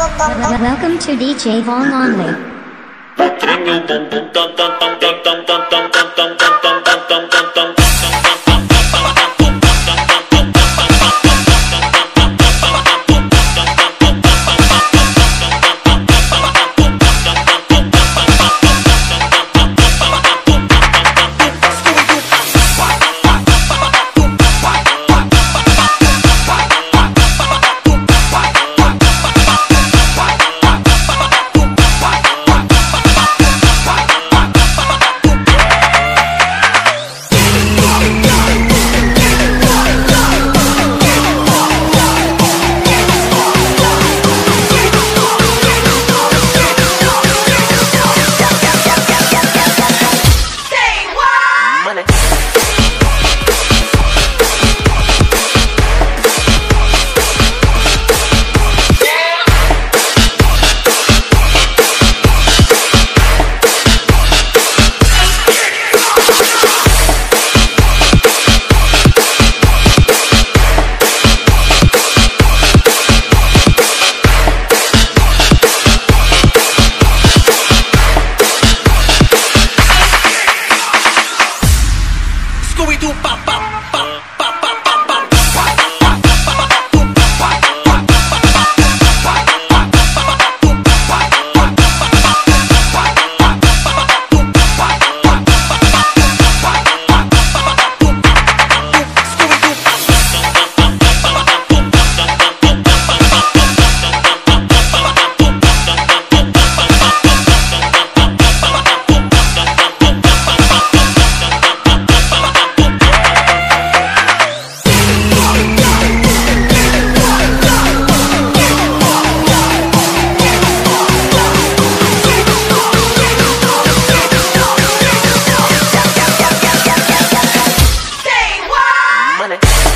Welcome to DJ Vong Only. Pop. Money.